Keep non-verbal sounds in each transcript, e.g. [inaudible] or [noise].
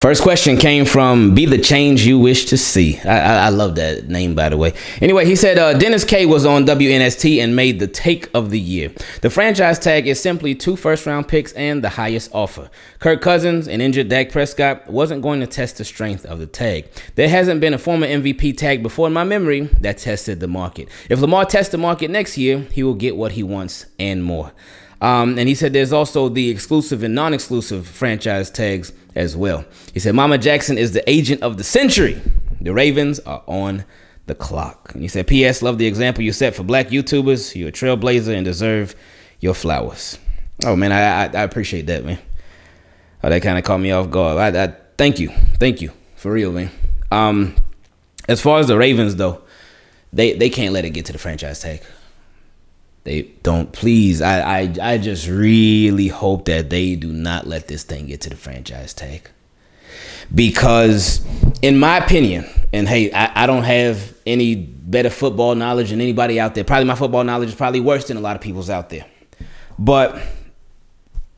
First question came from Be the Change You Wish to See. I, I, I love that name, by the way. Anyway, he said uh, Dennis K was on WNST and made the take of the year. The franchise tag is simply two first round picks and the highest offer. Kirk Cousins and injured Dak Prescott wasn't going to test the strength of the tag. There hasn't been a former MVP tag before in my memory that tested the market. If Lamar tests the market next year, he will get what he wants and more. Um, and he said there's also the exclusive and non exclusive franchise tags as well. He said Mama Jackson is the agent of the century. The Ravens are on the clock. And he said, P.S. Love the example you set for black YouTubers. You're a trailblazer and deserve your flowers. Oh, man, I, I, I appreciate that, man. Oh, that kind of caught me off guard. I, I, thank you. Thank you. For real, man. Um, as far as the Ravens, though, they, they can't let it get to the franchise tag. They don't please. I, I I just really hope that they do not let this thing get to the franchise tag. Because in my opinion, and hey, I, I don't have any better football knowledge than anybody out there. Probably my football knowledge is probably worse than a lot of people's out there. But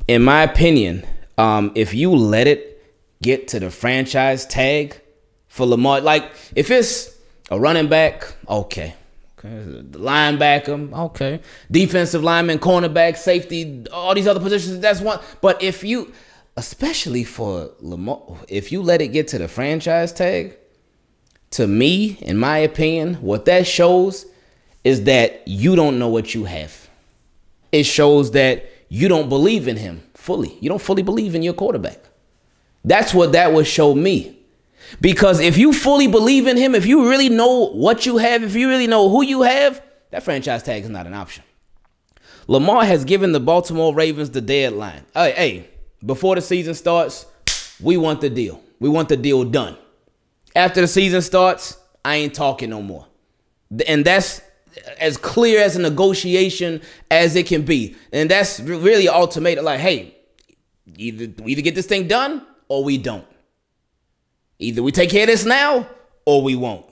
in my opinion, um, if you let it get to the franchise tag for Lamar, like if it's a running back, okay. Okay. Linebacker, okay. Defensive lineman, cornerback, safety, all these other positions. That's one. But if you, especially for Lamar, if you let it get to the franchise tag, to me, in my opinion, what that shows is that you don't know what you have. It shows that you don't believe in him fully. You don't fully believe in your quarterback. That's what that would show me. Because if you fully believe in him, if you really know what you have, if you really know who you have, that franchise tag is not an option. Lamar has given the Baltimore Ravens the deadline. Hey, hey, before the season starts, we want the deal. We want the deal done. After the season starts, I ain't talking no more. And that's as clear as a negotiation as it can be. And that's really ultimatum like, hey, either we either get this thing done or we don't. Either we take care of this now or we won't.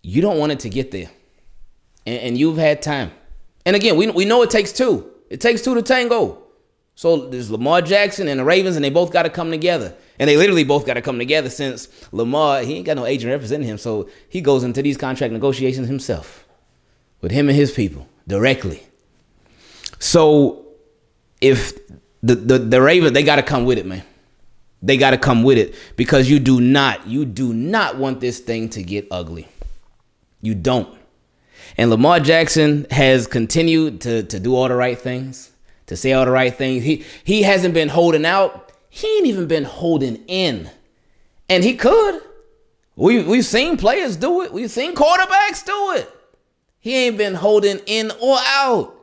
You don't want it to get there. And, and you've had time. And again, we, we know it takes two. It takes two to tango. So there's Lamar Jackson and the Ravens, and they both got to come together. And they literally both got to come together since Lamar, he ain't got no agent representing him. So he goes into these contract negotiations himself with him and his people directly. So if the, the, the Ravens, they got to come with it, man. They got to come with it because you do not, you do not want this thing to get ugly. You don't. And Lamar Jackson has continued to, to do all the right things, to say all the right things. He he hasn't been holding out. He ain't even been holding in. And he could. We we've seen players do it. We've seen quarterbacks do it. He ain't been holding in or out.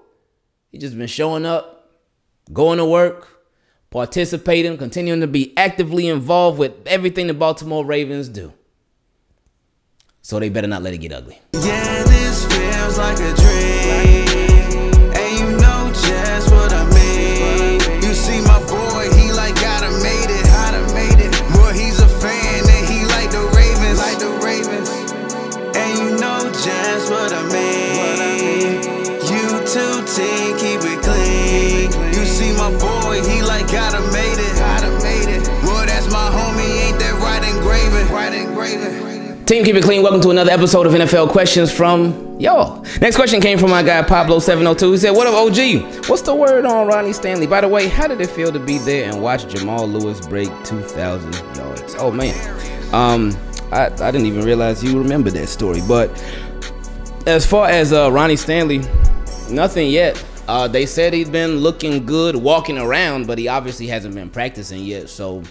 He just been showing up, going to work, participating, continuing to be actively involved with everything the Baltimore Ravens do. So they better not let it get ugly. Yeah, Team Keep It Clean, welcome to another episode of NFL Questions from y'all. Next question came from my guy Pablo702. He said, What up, OG? What's the word on Ronnie Stanley? By the way, how did it feel to be there and watch Jamal Lewis break 2,000 yards? Oh, man. Um, I, I didn't even realize you remember that story. But as far as uh, Ronnie Stanley, nothing yet. Uh, they said he'd been looking good walking around, but he obviously hasn't been practicing yet. So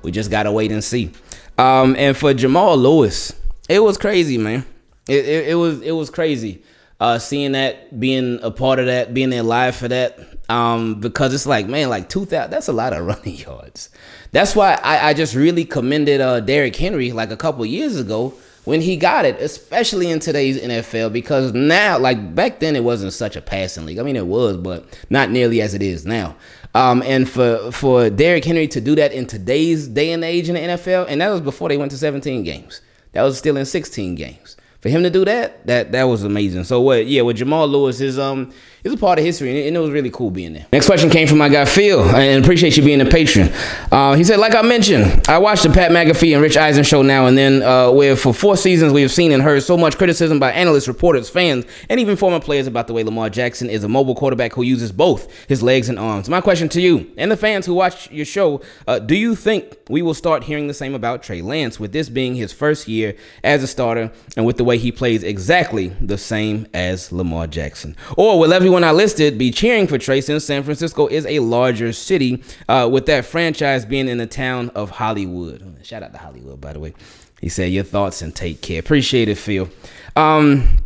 we just gotta wait and see. Um, and for Jamal Lewis, it was crazy, man. It, it, it was it was crazy uh, seeing that, being a part of that, being there live for that. Um, because it's like, man, like two thousand. That's a lot of [laughs] running yards. That's why I, I just really commended uh, Derrick Henry like a couple years ago when he got it, especially in today's NFL, because now, like back then, it wasn't such a passing league. I mean, it was, but not nearly as it is now. Um, and for for Derrick Henry to do that in today's day and age in the NFL, and that was before they went to 17 games. That was still in 16 games. For him to do that, that that was amazing. So what? Yeah, with Jamal Lewis is um it's a part of history, and it, was really cool being there. Next question came from my guy Phil, and appreciate you being a patron. Uh, he said, like I mentioned, I watch the Pat McAfee and Rich Eisen show now and then, uh, where for four seasons we have seen and heard so much criticism by analysts, reporters, fans, and even former players about the way Lamar Jackson is a mobile quarterback who uses both his legs and arms. My question to you and the fans who watch your show: uh, Do you think we will start hearing the same about Trey Lance, with this being his first year as a starter, and with the way he plays exactly the same as Lamar Jackson, or will everyone I listed be cheering for Trey since San Francisco is a larger city, uh, with that franchise being in the town of Hollywood? Shout out to Hollywood, by the way. He said, "Your thoughts and take care." Appreciate it, Phil. Um,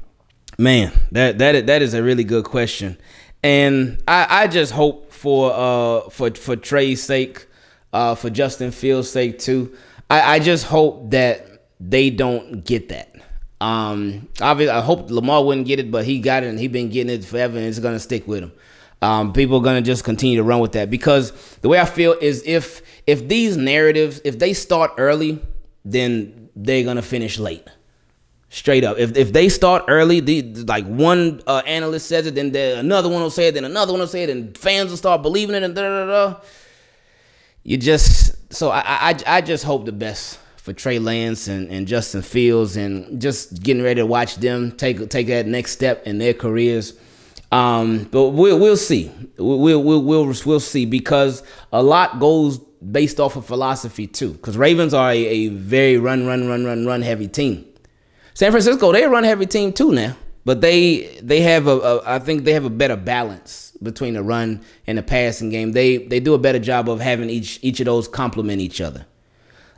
man, that that that is a really good question, and I I just hope for uh for for Trey's sake, uh for Justin Fields' sake too. I I just hope that they don't get that. Um, obviously, I hope Lamar wouldn't get it, but he got it, and he been getting it forever, and it's gonna stick with him. Um, people are gonna just continue to run with that because the way I feel is if if these narratives if they start early, then they're gonna finish late. Straight up, if if they start early, the like one uh, analyst says it, then another one will say it, then another one will say it, and fans will start believing it, and da da da. You just so I I I just hope the best for Trey Lance and, and Justin Fields, and just getting ready to watch them take take that next step in their careers. Um, but we'll we'll see. We'll we'll we'll we'll see because a lot goes based off of philosophy too. Because Ravens are a, a very run run run run run heavy team. San Francisco, they run heavy team too now, but they they have a, a I think they have a better balance between the run and the passing game. They they do a better job of having each each of those complement each other.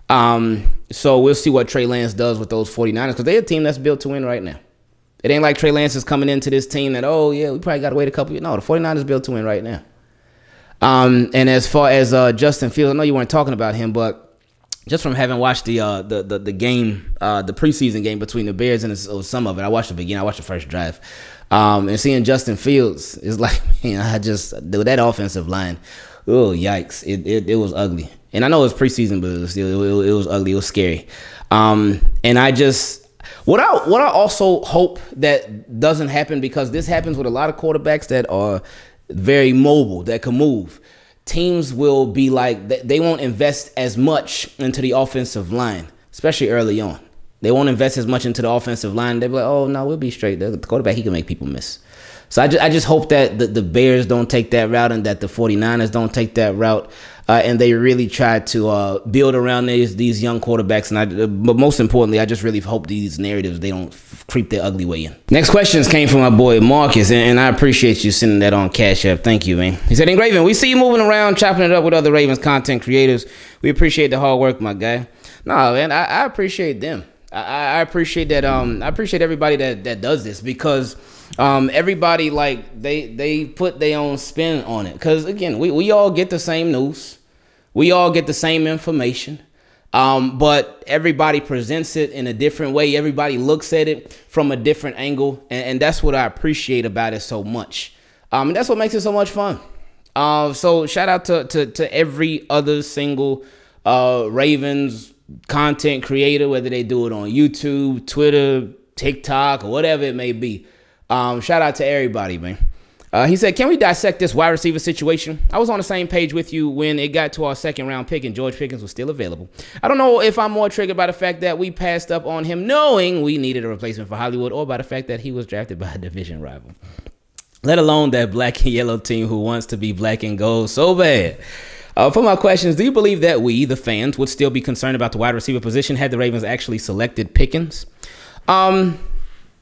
Um, so we'll see what Trey Lance does with those 49ers because they're a team that's built to win right now. It ain't like Trey Lance is coming into this team that, oh, yeah, we probably got to wait a couple years. No, the 49ers built to win right now. Um, and as far as uh, Justin Fields, I know you weren't talking about him, but just from having watched the uh, the, the, the game, uh, the preseason game between the Bears and the, some of it, I watched the beginning, I watched the first drive, um, and seeing Justin Fields is [laughs] like, man, I just that offensive line, oh yikes, it, it, it was ugly. And I know it was preseason, but it was still it, it was ugly, it was scary. Um, and I just what I what I also hope that doesn't happen because this happens with a lot of quarterbacks that are very mobile, that can move teams will be like they won't invest as much into the offensive line, especially early on. They won't invest as much into the offensive line. They'll be like, "Oh no, we'll be straight." The quarterback he can make people miss. So I just, I just hope that the, the Bears don't take that route and that the 49ers don't take that route. Uh, and they really try to uh, build around these these young quarterbacks. And I, but most importantly, I just really hope these narratives they don't creep their ugly way in. Next questions came from my boy Marcus, and, and, I appreciate you sending that on Cash App. Thank you, man. He said, "Ingraven, we see you moving around, chopping it up with other Ravens content creators. We appreciate the hard work, my guy. No, man, I, I appreciate them. I, I appreciate that. Um, I appreciate everybody that that does this because." um, everybody like they they put their own spin on it because again we, we all get the same news we all get the same information um, but everybody presents it in a different way. Everybody looks at it from a different angle and, and that's what i appreciate about it so much. Um, and that's what makes it so much fun. Uh, so shout out to, to, to every other single uh, ravens content creator whether they do it on youtube twitter tiktok or whatever it may be. Um, shout out to everybody, man. Uh, he said, Can we dissect this wide receiver situation? I was on the same page with you when it got to our second round pick and George Pickens was still available. I don't know if I'm more triggered by the fact that we passed up on him knowing we needed a replacement for Hollywood or by the fact that he was drafted by a division rival. Let alone that black and yellow team who wants to be black and gold so bad. Uh, for my questions, do you believe that we, the fans, would still be concerned about the wide receiver position had the Ravens actually selected Pickens? Um,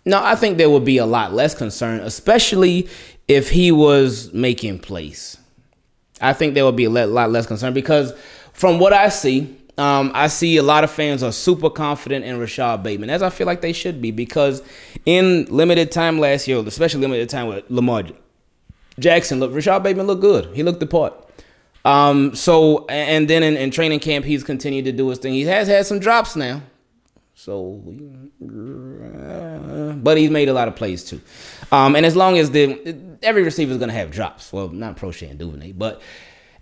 no, I think there would be a lot less concern, especially if he was making plays. I think there would be a lot less concern because from what I see, um, I see a lot of fans are super confident in Rashod Bateman, as I feel like they should be, because in limited time last year, especially limited time with Lamar Jackson, look, Rashod Bateman looked good. He looked the part. Um, so, and then in, in training camp, he's continued to do his thing. He has had some drops now. So, but he's made a lot of plays too. Um, and as long as the every receiver is going to have drops, well, not Proche and Duvernay, but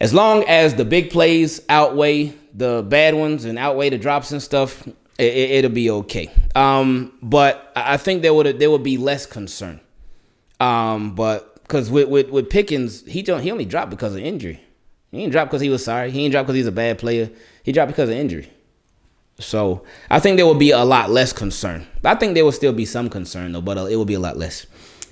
as long as the big plays outweigh the bad ones and outweigh the drops and stuff, it, will be okay. Um, but I think there would there would be less concern. Um, but Because with, with with Pickens, he don't he only dropped because of injury. He didn't drop because he was sorry. He didn't drop because he's a bad player. He dropped because of injury. So I think there will be a lot less concern. I think there will still be some concern though, but uh, it will be a lot less.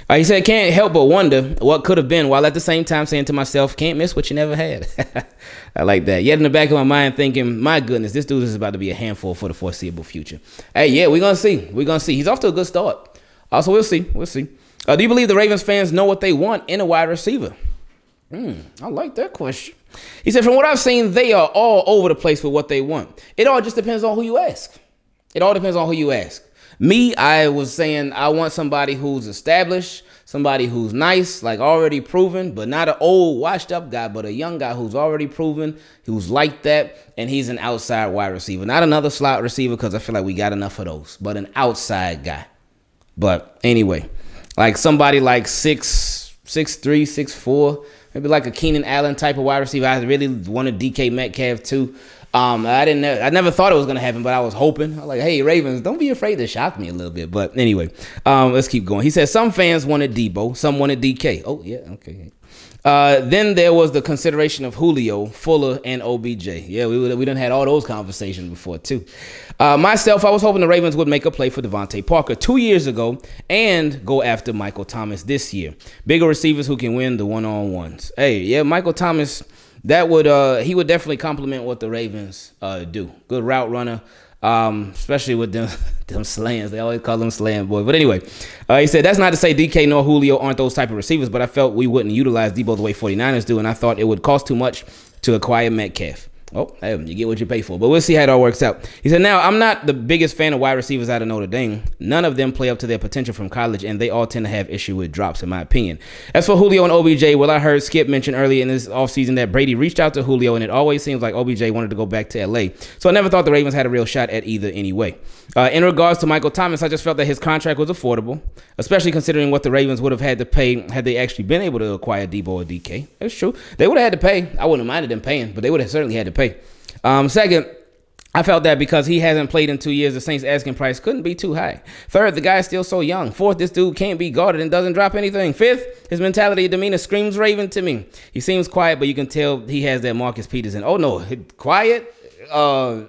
Uh, he said, can't help but wonder what could have been, while at the same time saying to myself, can't miss what you never had. [laughs] I like that. Yet in the back of my mind, thinking, my goodness, this dude is about to be a handful for the foreseeable future. Hey, yeah, we're gonna see. We're gonna see. He's off to a good start. Also, we'll see. We'll see. Uh, do you believe the Ravens fans know what they want in a wide receiver? Hmm, I like that question. He said, from what I've seen, they are all over the place with what they want. It all just depends on who you ask. It all depends on who you ask. Me, I was saying I want somebody who's established, somebody who's nice, like already proven, but not an old washed up guy, but a young guy who's already proven, who's like that, and he's an outside wide receiver. Not another slot receiver because I feel like we got enough of those, but an outside guy. But anyway, like somebody like six, six three, six four, maybe like a Keenan Allen type of wide receiver. I really wanted DK Metcalf too. Um, I didn't. I never thought it was gonna happen, but I was hoping. I was like, "Hey, Ravens, don't be afraid to shock me a little bit." But anyway, um, let's keep going. He says some fans wanted Deebo, some wanted DK. Oh yeah, okay. Uh, then there was the consideration of Julio, Fuller, and OBJ. Yeah, we we done had all those conversations before too. Uh, myself, I was hoping the Ravens would make a play for DeVante Parker two years ago and go after Michael Thomas this year. Bigger receivers who can win the one on ones. Hey, yeah, Michael Thomas that would uh he would definitely complement what the Ravens uh do. Good route runner. Um, especially with them [laughs] them slants. They always call them slant boy. But anyway, uh, he said that's not to say DK nor Julio aren't those type of receivers, but I felt we wouldn't utilize Deebo the way 49ers do, and I thought it would cost too much to acquire Metcalf. Oh, hey, you get what you pay for. But we'll see how it all works out. He said, Now, I'm not the biggest fan of wide receivers out of Notre Dame. None of them play up to their potential from college, and they all tend to have issue with drops, in my opinion. As for Julio and OBJ, well, I heard Skip mention earlier in this offseason that Brady reached out to Julio, and it always seems like OBJ wanted to go back to LA. So I never thought the Ravens had a real shot at either anyway. Uh, in regards to Michael Thomas, I just felt that his contract was affordable, especially considering what the Ravens would have had to pay had they actually been able to acquire Deebo or DK. That's true. They would have had to pay. I wouldn't have minded them paying, but they would have certainly had to pay. Um, second, I felt that because he hasn't played in two years, the Saints' asking price couldn't be too high. Third, the guy is still so young. Fourth, this dude can't be guarded and doesn't drop anything. Fifth, his mentality demeanor screams Raven to me. He seems quiet, but you can tell he has that Marcus Peterson. Oh no, quiet. Uh,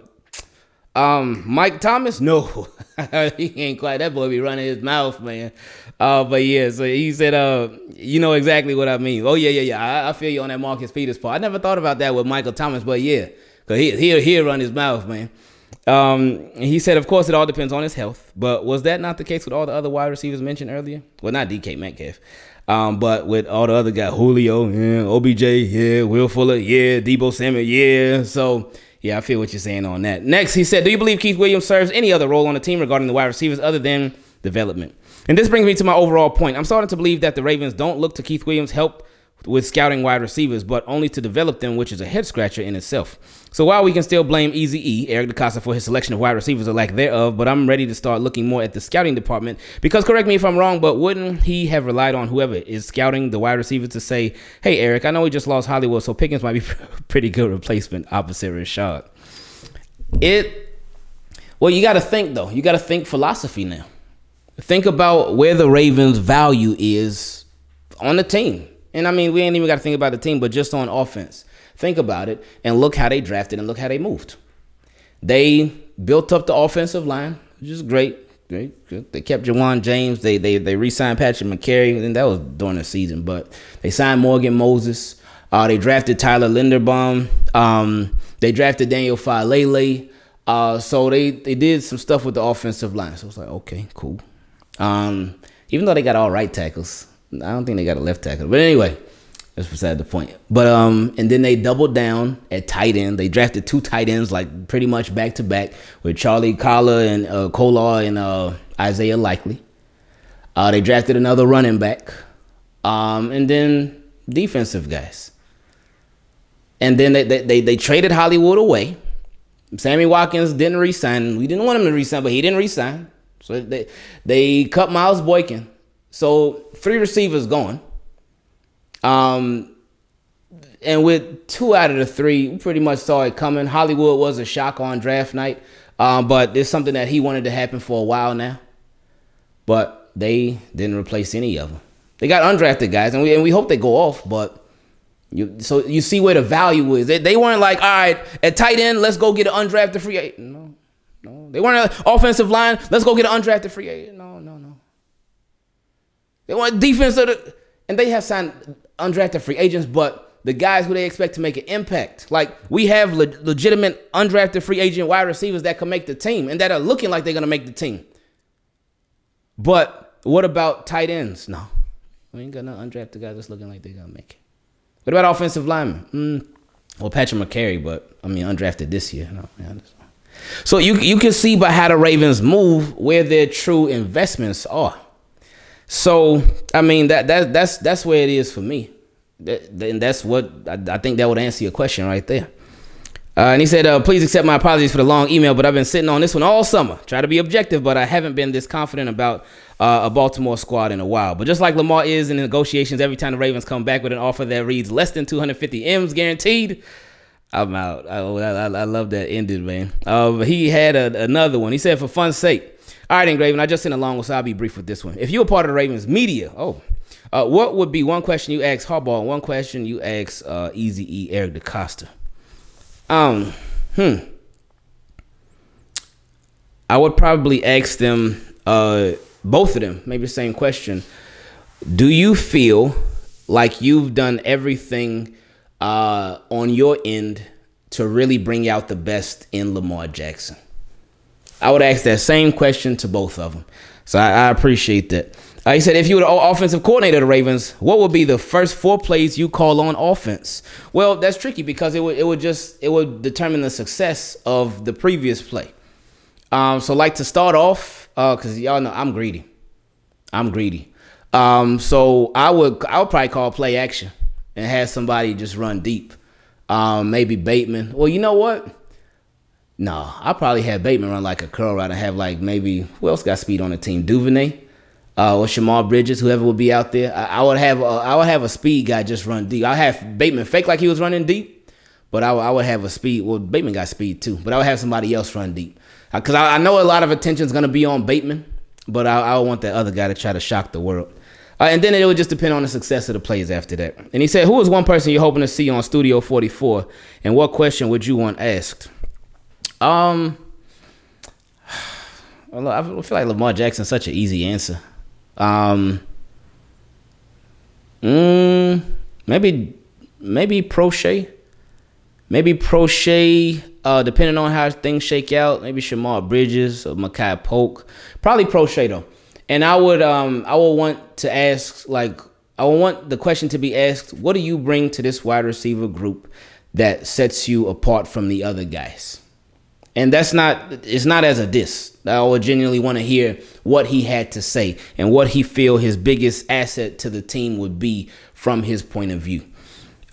um, Mike Thomas, no, [laughs] he ain't quite That boy be running his mouth, man. Uh, but yeah, so he said, uh, you know exactly what I mean. Oh yeah, yeah, yeah. I, I feel you on that Marcus Peters part. I never thought about that with Michael Thomas, but yeah. Cause he he'll he'll run his mouth, man. Um, he said, of course, it all depends on his health. But was that not the case with all the other wide receivers mentioned earlier? Well, not DK Metcalf. Um, but with all the other guys, Julio, yeah, OBJ, yeah, Will Fuller, yeah, Deebo Samuel, yeah. So yeah, I feel what you're saying on that. Next, he said, Do you believe Keith Williams serves any other role on the team regarding the wide receivers other than development? And this brings me to my overall point. I'm starting to believe that the Ravens don't look to Keith Williams' help with scouting wide receivers, but only to develop them, which is a head scratcher in itself. So while we can still blame Easy E, Eric DeCosta, for his selection of wide receivers or lack thereof, but I'm ready to start looking more at the scouting department because correct me if I'm wrong, but wouldn't he have relied on whoever is scouting the wide receivers to say, "Hey, Eric, I know we just lost Hollywood, so Pickens might be [laughs] pretty good replacement opposite Rashod." It, well, you got to think though. You got to think philosophy now. Think about where the Ravens' value is on the team and I mean, we ain't even got to think about the team, but just on offense. Think about it and look how they drafted and look how they moved. They built up the offensive line, which is great. Good. They kept Ja'Wuan James. They they they re-signed Patrick Mekari, and that was during the season. But they signed Morgan Moses. Uh, they drafted Tyler Linderbaum. Um, they drafted Daniel Faalele. Uh, so they they did some stuff with the offensive line. So it's like, okay, cool. Um, even though they got all right tackles, I don't think they got a left tackle. But anyway, that's beside the point. But um, and then they doubled down at tight end. They drafted two tight ends like pretty much back to back with Charlie Kolar and uh, Kolar and uh, Isaiah Likely. Uh, they drafted another running back, um, and then defensive guys. And then they, they, they, they traded Hollywood away. Sammy Watkins didn't resign. We didn't want him to resign, but he didn't resign. So they they cut Miles Boykin so three receivers gone. Um, and with two out of the three, we pretty much saw it coming. Hollywood was a shock on draft night, um, but it's something that he wanted to happen for a while now. But they didn't replace any of them. They got undrafted guys, and we and we hope they go off, but. You, so you see where the value is. They, they weren't like, all right, at tight end, let's go get an undrafted free agent. No, no. They weren't offensive line, let's go get an undrafted free agent. No, no, no. They want defense, the, and they have signed undrafted free agents, but the guys who they expect to make an impact. Like we have le- legitimate undrafted free agent wide receivers that can make the team and that are looking like they're gonna make the team. But what about tight ends? No, we ain't got no undrafted guys that's looking like they're gonna make it. What about offensive linemen? Mm, well, Patrick Mekari, but I mean undrafted this year. No, yeah, so you you can see by how the Ravens move where their true investments are. So I mean that that that's that's where it is for me. That, and that's what I, I think that would answer your question right there. Uh, and he said, uh, please accept my apologies for the long email, but I've been sitting on this one all summer. Try to be objective, but I haven't been this confident about uh, a Baltimore squad in a while. But just like Lamar is in the negotiations, every time the Ravens come back with an offer that reads less than 250 M's guaranteed, I'm out. I, I, I love that ended, man. Uh, he had a, another one. He said, for fun's sake, all right, Ingraven, I just sent a long one, so I'll be brief with this one. If you were part of the Ravens media, oh, uh, what would be one question you ask Harbaugh and one question you ask uh, Easy E Eric DeCosta? Um, hmm. I would probably ask them, uh, both of them, maybe the same question. Do you feel like you've done everything uh, on your end to really bring out the best in Lamar Jackson? I would ask that same question to both of them. So I, I appreciate that. Uh, he said, if you were the offensive coordinator of the Ravens, what would be the first four plays you call on offense? Well, that's tricky because it would it would just it would determine the success of the previous play. Um, so like to start off, because uh, y'all know I'm greedy. I'm greedy. Um, so I would I would probably call play action and have somebody just run deep. Um, maybe Bateman. Well, you know what? No, I probably have Bateman run like a curl route and have like maybe who else got speed on the team? Duvernay, uh, or Shemar Bridges, whoever would be out there. I, I would have a, I would have a speed guy just run deep. I have Bateman fake like he was running deep, but I, I would have a speed. Well, Bateman got speed too, but I would have somebody else run deep because uh, I, I, know a lot of attention is gonna be on Bateman, but I, I want that other guy to try to shock the world. Uh, and then it would just depend on the success of the plays after that. And he said, "Who is one person you're hoping to see on Studio 44, and what question would you want asked?" Um, I feel like Lamar Jackson's such an easy answer. Um, mm, maybe maybe Proche, maybe Proche. Uh, depending on how things shake out, maybe Shemar Bridges or Makai Polk. Probably Proche though. And I would um I would want to ask like I would want the question to be asked, what do you bring to this wide receiver group that sets you apart from the other guys? And that's not it's not as a diss. I would genuinely want to hear what he had to say and what he feel his biggest asset to the team would be from his point of view.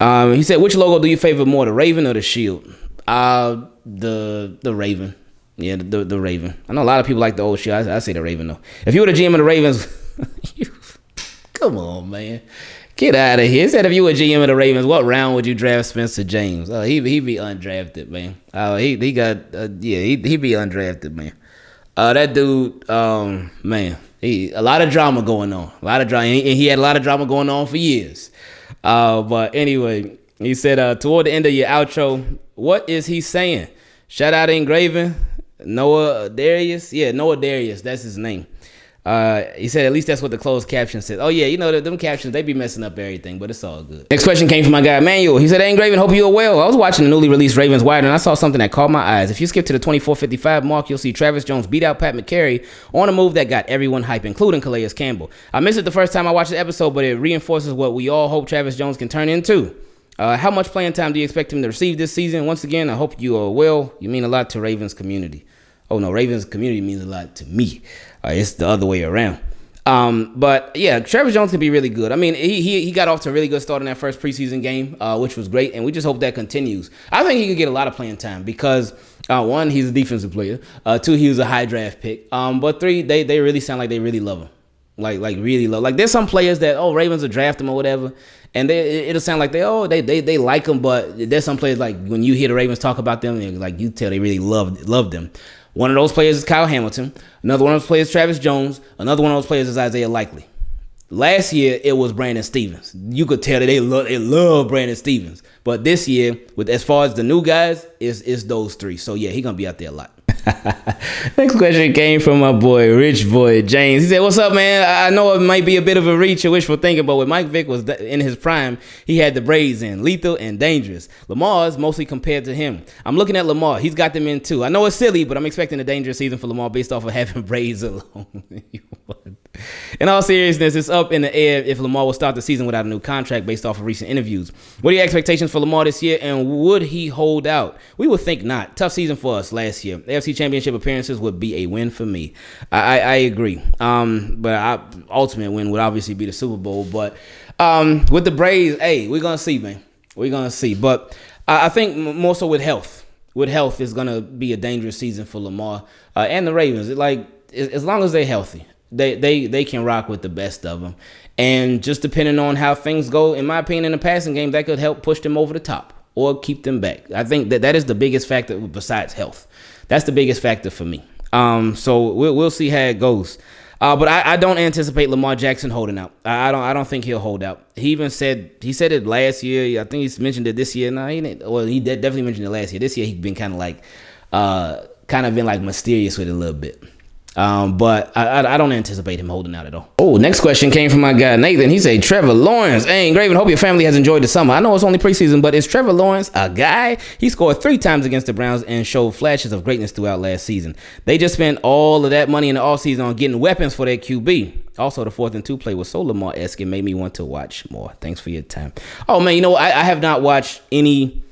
Um, he said, "Which logo do you favor more, the Raven or the Shield?" Uh, the the Raven. Yeah, the, the, Raven. I know a lot of people like the old Shield. I, I say the Raven though. If you were the GM of the Ravens, [laughs] you, come on, man. Get out of here. He said if you were GM of the Ravens, what round would you draft Spencer James? Oh, he he be undrafted, man. Oh, he he got uh, yeah, he he be undrafted, man. Uh, that dude, um, man, he a lot of drama going on, a lot of drama, and he, he had a lot of drama going on for years. Uh, but anyway, he said uh, toward the end of your outro, what is he saying? Shout out engraving Noah Darius, yeah, Noah Darius, that's his name. Uh, he said at least that's what the closed caption said. Oh yeah, you know them captions they be messing up everything, but it's all good. Next question came from my guy Manuel. He said, "Hey, Graven, hope you are well. I was watching the newly released Ravens Wire and I saw something that caught my eyes. If you skip to the 24:55 mark, you'll see Travis Jones beat out Pat Mekari on a move that got everyone hype, including Calais Campbell. I missed it the first time I watched the episode, but it reinforces what we all hope Travis Jones can turn into." Uh, how much playing time do you expect him to receive this season? Once again, I hope you are well. You mean a lot to Ravens community. Oh no, Ravens community means a lot to me. Uh, it's the other way around. Um, but yeah, Travis Jones can be really good. I mean, he, he he got off to a really good start in that first preseason game, uh, which was great, and we just hope that continues. I think he could get a lot of playing time because uh, one, he's a defensive player. Uh, two, he was a high draft pick. Um, but three, they they really sound like they really love him, like like really love. Like there's some players that oh Ravens will draft him or whatever, and they it'll sound like they oh they they they like him, but there's some players like when you hear the Ravens talk about them, like you tell they really love love them. One of those players is Kyle Hamilton. Another one of those players is Travis Jones. Another one of those players is Isaiah Likely. Last year it was Brandon Stephens. You could tell that they love they love Brandon Stephens. But this year, with as far as the new guys, is is those three. So yeah, he gonna be out there a lot. [laughs] Next question came from my boy, Rich Boy James. He said, "What's up, man? I know it might be a bit of a reach or wishful thinking, but when Mike Vick was in his prime, he had the braids in, lethal and dangerous. Lamar's mostly compared to him. I'm looking at Lamar. He's got them in too. I know it's silly, but I'm expecting a dangerous season for Lamar based off of having [laughs] braids alone. [laughs] In all seriousness, it's up in the air if Lamar will start the season without a new contract based off of recent interviews. What are your expectations for Lamar this year, and would he hold out? We would think not. Tough season for us last year. AFC Championship appearances would be a win for me. I, I, I agree. Um, but I, ultimate win would obviously be the Super Bowl. But um, with the Braves, hey, we're gonna see, man. We're gonna see. But I, I think more so with health. With health is gonna be a dangerous season for Lamar uh, and the Ravens. Like as long as they're healthy they they they can rock with the best of them. And just depending on how things go, in my opinion, in the passing game, that could help push them over the top or keep them back. I think that that is the biggest factor besides health. That's the biggest factor for me. Um, so we'll we'll see how it goes. Uh, but I, I, don't anticipate Lamar Jackson holding out. I, I, don't. I don't think he'll hold out. He even said he said it last year. I think he's mentioned it this year. No, he didn't. Well, he definitely mentioned it last year. This year he's been kind of like, uh, kind of been like mysterious with it a little bit. Um, but I, I, I, don't anticipate him holding out at all. Oh, next question came from my guy Nathan. He said, Trevor Lawrence. Hey, Graven, hope your family has enjoyed the summer. I know it's only preseason, but is Trevor Lawrence a guy? He scored three times against the Browns and showed flashes of greatness throughout last season. They just spent all of that money in the offseason on getting weapons for their QB. Also, the fourth and two play was so Lamar esque. It made me want to watch more. Thanks for your time. Oh, man, you know, I, I have not watched any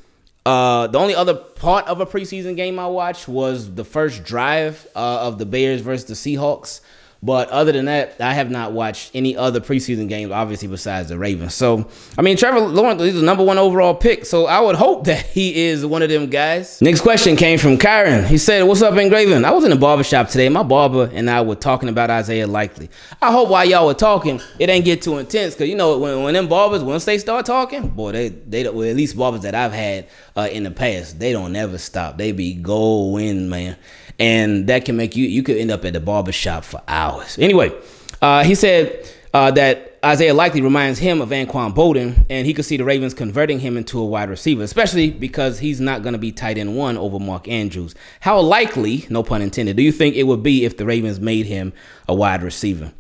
uh, the only other part of a preseason game I watched was the first drive uh, of the Bears versus the Seahawks. But other than that, I have not watched any other preseason games, obviously, besides the Ravens. So, I mean, Trevor Lawrence is the number one overall pick. So, I would hope [laughs] that he is one of them guys. Next question came from Kyron. He said, What's up, Ingraven? I was in the barbershop today. My barber and I were talking about Isaiah Likely. I hope while y'all were talking, it ain't get too intense. Because, you know, when, when them barbers, once they start talking, boy, they, they well, at least barbers that I've had uh, in the past, they don't never stop. They be going, man and that can make you you could end up at the barbershop for hours. Anyway, uh, he said uh, that Isaiah likely reminds him of Anquan Boldin, and he could see the Ravens converting him into a wide receiver, especially because he's not going to be tight end one over Mark Andrews. How likely, no pun intended, do you think it would be if the Ravens made him a wide receiver?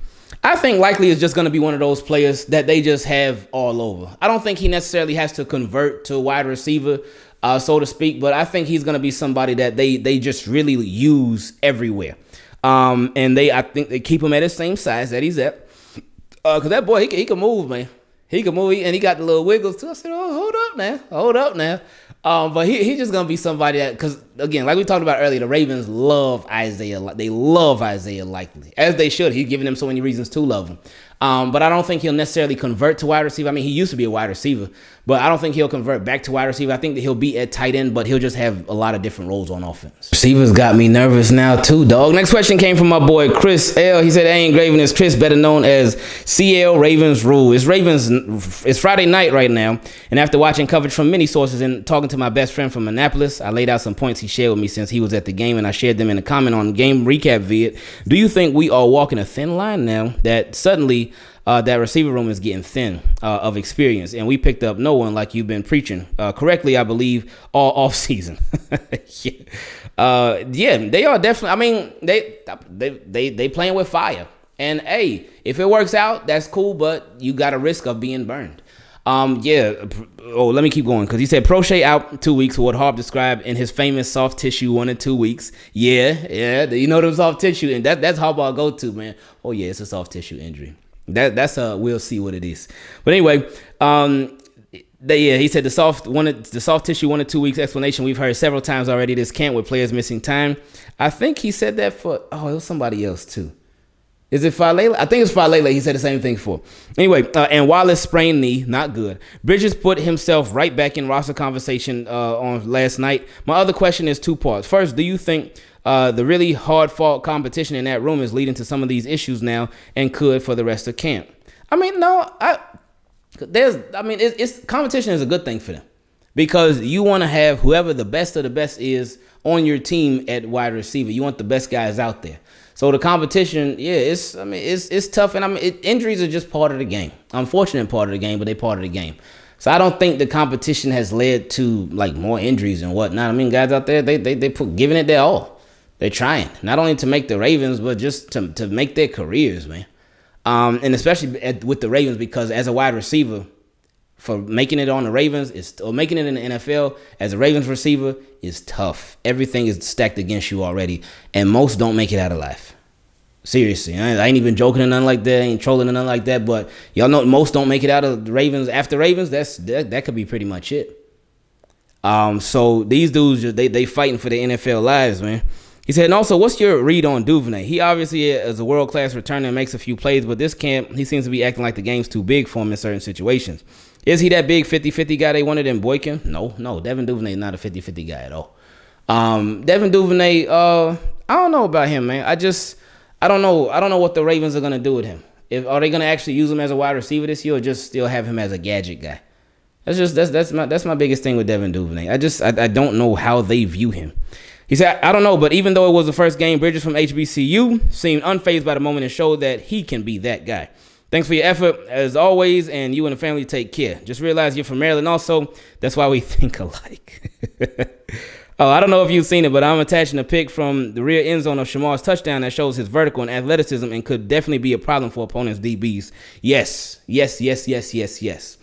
I think likely is just going to be one of those players that they just have all over. I don't think he necessarily has to convert to a wide receiver uh, so to speak. But I think he's going to be somebody that they they just really use everywhere. Um, and they I think they keep him at the same size that he's at. Uh, cause that boy he can, he can move, man. He can move, and he got the little wiggles too. I said, "Oh, hold up now, hold up now." Um, but he, he's just gonna be somebody that, because again, like we talked about earlier, the Ravens love Isaiah. They love Isaiah Likely, as they should. He's giving them so many reasons to love him. Um, but I don't think he'll necessarily convert to wide receiver. I mean, he used to be a wide receiver, but I don't think he'll convert back to wide receiver. I think that he'll be at tight end, but he'll just have a lot of different roles on offense. Receivers got me nervous now too, dog. Next question came from my boy Chris L. He said, "I ain't Graven is Chris, better known as CL Ravens Rule. It's Ravens. It's Friday night right now, and after watching coverage from many sources and talking to my best friend from Annapolis, I laid out some points he shared with me since he was at the game, and I shared them in a comment on game recap vid. Do you think we are walking a thin line now that suddenly?" Uh, that receiver room is getting thin uh, of experience, and we picked up no one like you've been preaching uh, correctly, I believe, all [laughs] off season. yeah. Uh, yeah, they are definitely. I mean, they they they they playing with fire, and hey, if it works out, that's cool, but you got a risk of being burned. Um, yeah. Oh, let me keep going because he said Proche out two weeks. What Harb described in his famous soft tissue one and two weeks. Yeah, yeah. You know the soft tissue, and that that's Harbaugh go to man. Oh yeah, it's a soft tissue injury. That that's uh we'll see what it is. But anyway, um, they, yeah, he said the soft one the soft tissue one or two weeks explanation we've heard several times already. This can't with players missing time. I think he said that for oh it was somebody else too. Is it Faalele? I think it's Faalele. He said the same thing for. Anyway, uh, and Wallace sprained knee, not good. Bridges put himself right back in roster conversation uh, on last night. My other question is two parts. First, do you think uh, the really hard fought competition in that room is leading to some of these issues now and could for the rest of camp. I mean, no, I there's I mean it's, it's competition is a good thing for them because you want to have whoever the best of the best is on your team at wide receiver. You want the best guys out there. So the competition, yeah, it's I mean it's it's tough, and I mean it, injuries are just part of the game. Unfortunate part of the game, but they part of the game. So I don't think the competition has led to like more injuries and whatnot. I mean, guys out there, they they they put giving it their all. They're trying not only to make the Ravens, but just to to make their careers, man. Um, and especially at, with the Ravens because as a wide receiver, for making it on the Ravens is or making it in the NFL as a Ravens receiver is tough. Everything is stacked against you already, and most don't make it out of life. Seriously, I ain't even joking or nothing like that. I ain't trolling or nothing like that. But y'all know most don't make it out of the Ravens after Ravens. That's that, that could be pretty much it. Um, so these dudes they they fighting for the NFL lives, man. He said, and also, what's your read on Duvernay? He obviously is a world class returner and makes a few plays, but this camp he seems to be acting like the game's too big for him in certain situations. Is he that big 50-50 guy they wanted in Boykin? No, no. Devin Duvernay is not a 50-50 guy at all. Um, Devin Duvernay, uh, I don't know about him, man. I just I don't know. I don't know what the Ravens are gonna do with him. If are they gonna actually use him as a wide receiver this year or just still have him as a gadget guy? That's just that's that's my that's my biggest thing with Devin Duvernay. I just I, I don't know how they view him. He said, I don't know, but even though it was the first game, Bridges from HBCU seemed unfazed by the moment and showed that he can be that guy. Thanks for your effort as always, and you and the family take care. Just realize you're from Maryland also. That's why we [laughs] think alike. [laughs] oh, I don't know if you've seen it, but I'm attaching a pic from the rear end zone of Shemar's touchdown that shows his vertical and athleticism and could definitely be a problem for opponents' DBs. Yes, yes, yes, yes, yes, yes.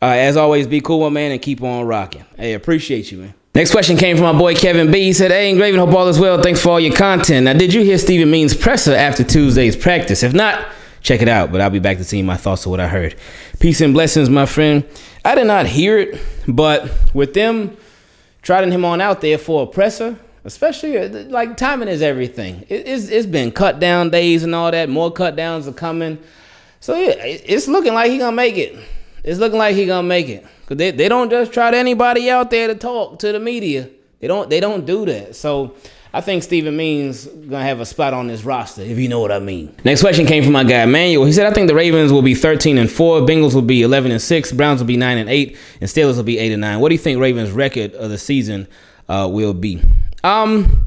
Uh, as always, be cool, man, and keep on rocking. Hey, appreciate you, man. Next question came from my boy Kevin B. He said, Hey, Ingraven, hope all is well. Thanks for all your content. Now, did you hear Steven Means' presser after Tuesday's practice? If not, check it out. But I'll be back to see my thoughts of what I heard. Peace and blessings, my friend. I did not hear it, but with them trotting him on out there for a presser, especially uh, like timing is everything. it's, it's been cut down days and all that. More cut downs are coming. So yeah, it's looking like he gonna make it. It's looking like he gonna make it. Cause they, they don't just try to anybody out there to talk to the media. They don't they don't do that. So I think Steven Means gonna have a spot on this roster, if you know what I mean. Next question came from my guy Manuel. He said, I think the Ravens will be 13 and 4, Bengals will be 11 and 6, Browns will be 9 and 8, and Steelers will be 8 and 9. What do you think Ravens' record of the season uh, will be? Um,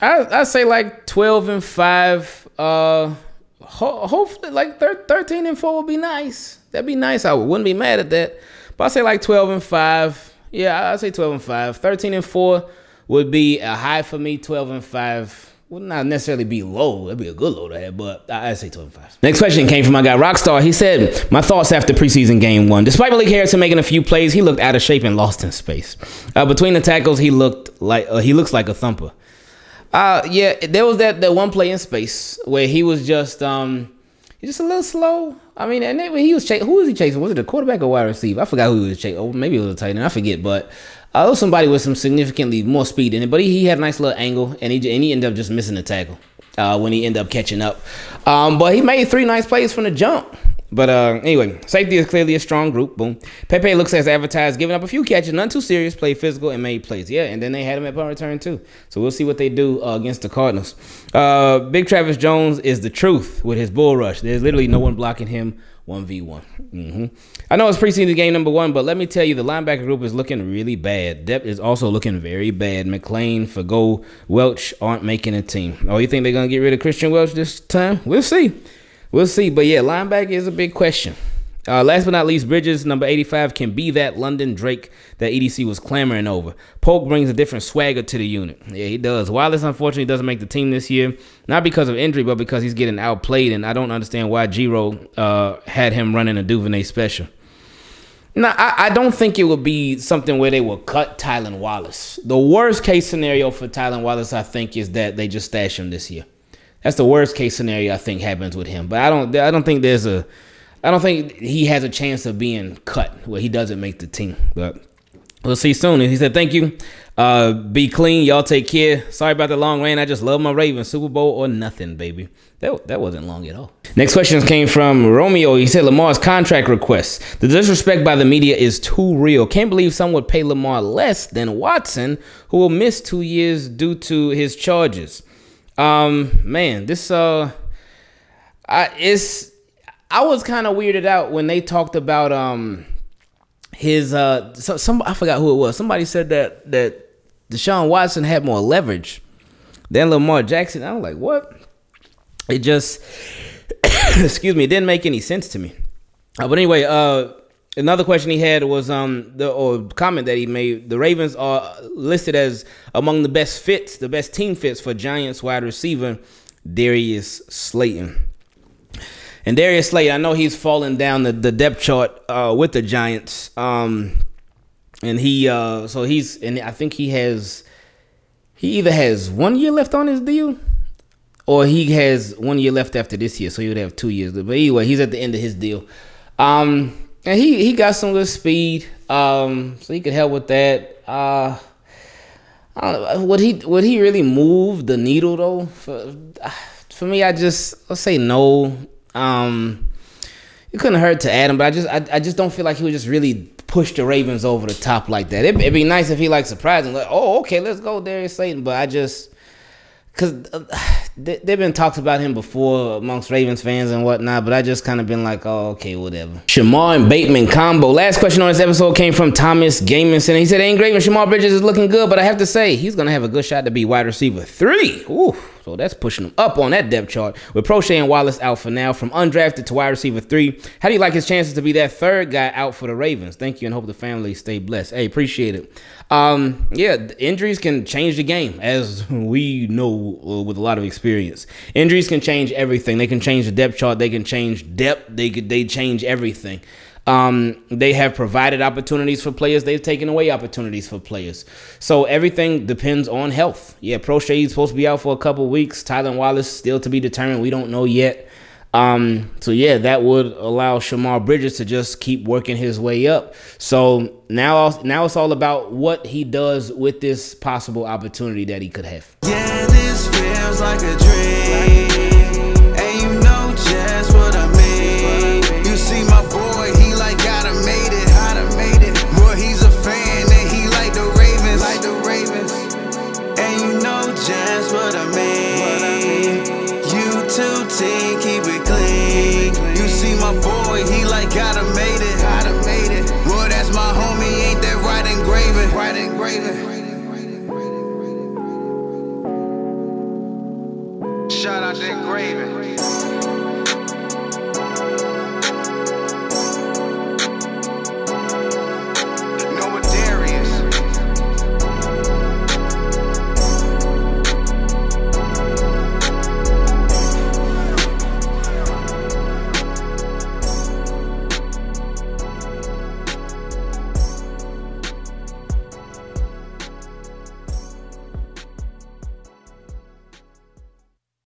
I I say like 12 and 5. Uh, ho hopefully like 13 and 4 would be nice. That'd be nice. I wouldn't be mad at that. But I say like 12 and 5. Yeah, I say 12 and 5. 13 and 4 would be a high for me. 12 and 5 would not necessarily be low. It'd be a good low to have, but I say 12 and 5. Next question came from my guy Rockstar. He said, My thoughts after preseason game one. Despite Malik Harrison making a few plays, he looked out of shape and lost in space. Uh, between the tackles, he looked like uh, he looks like a thumper. Uh, yeah, there was that, that one play in space where he was just um just a little slow. I mean, and he was chasing. Who was he chasing? Was it a quarterback or wide receiver? I forgot who he was chasing. Oh, maybe it was a tight end. I forget. But uh, was somebody with some significantly more speed in it. But he, he had a nice little angle, and he and he ended up just missing the tackle uh, when he ended up catching up. Um, but he made three nice plays from the jump. But uh, anyway, safety is clearly a strong group. Boom. Pepe looks as advertised, giving up a few catches, none too serious, played physical and made plays. Yeah, and then they had him at punt return too. So we'll see what they do uh, against the Cardinals. Uh, Big Travis Jones is the truth with his bull rush. There's literally no one blocking him 1v1. Mm-hmm. I know it's preseason game number one, but let me tell you, the linebacker group is looking really bad. Depth is also looking very bad. McLean, Fago, Welch aren't making a team. Oh, you think they're going to get rid of Kristian Welch this time? We'll see. We'll see. But yeah, linebacker is a big question. Uh, last but not least, Bridges, number 85, can be that London Drake that EDC was clamoring over. Polk brings a different swagger to the unit. Yeah, he does. Wallace, unfortunately, doesn't make the team this year. Not because of injury, but because he's getting outplayed, and I don't understand why Giro uh, had him running a Duvernay special. Now, I, I, don't think it would be something where they will cut Tylan Wallace. The worst case scenario for Tylan Wallace, I think, is that they just stash him this year. That's the worst case scenario I think happens with him. But I don't I don't think there's a I don't think he has a chance of being cut where he doesn't make the team. But we'll see soon. And he said, Thank you. Uh, be clean. Y'all take care. Sorry about the long rain. I just love my Ravens. Super Bowl or nothing, baby. That, that wasn't long at all. Next questions came from Romeo. He said Lamar's contract request. The disrespect by the media is too real. Can't believe some would pay Lamar less than Watson, who will miss two years due to his charges. Um, man, this uh, I it's I was kind of weirded out when they talked about um his uh so, some I forgot who it was. Somebody said that that Deshaun Watson had more leverage than Lamar Jackson. I was like, what? It just, [coughs] excuse me, it didn't make any sense to me. Uh, but anyway, uh, another question he had was um the or comment that he made. The Ravens are listed as among the best fits, the best team fits for Giants wide receiver Darius Slayton. And Darius Slayton, I know he's fallen down the, the depth chart uh, with the Giants. Um, and he uh, so he's and I think he has he either has one year left on his deal or he has one year left after this year, so he would have two years. But anyway, he's at the end of his deal. Um, and he he got some good speed, um, so he could help with that. Uh, I don't know, would he would he really move the needle though? For for me, I just I'll say no. Um, it couldn't hurt to add him, but I just I, I just don't feel like he would just really push the Ravens over the top like that. It, would be nice if he like surprised them, like, oh okay, let's go Darius Slayton. But I just because uh, [sighs] there been talks about him before amongst Ravens fans and whatnot, but I just kind of been like, oh, okay, whatever. Shemar and Bateman combo. Last question on this episode came from Thomas Gaminson. He said, ain't great when Shemar Bridges is looking good, but I have to say, he's going to have a good shot to be wide receiver three. Ooh. So that's pushing him up on that depth chart. With Proche and Wallace out for now, from undrafted to wide receiver three. How do you like his chances to be that third guy out for the Ravens? Thank you and hope the family stay blessed. Hey, appreciate it. Um, yeah, injuries can change the game, as [laughs] we know uh, with a lot of experience. Injuries can change everything. They can change the depth chart. They can change depth. They could they change everything. Um, they have provided opportunities for players. They've taken away opportunities for players. So everything depends on health. Yeah, Proche is supposed to be out for a couple weeks. Tylan Wallace still to be determined. We don't know yet. Um, so yeah, that would allow Shemar Bridges to just keep working his way up. So now, now it's all about what he does with this possible opportunity that he could have. Yeah,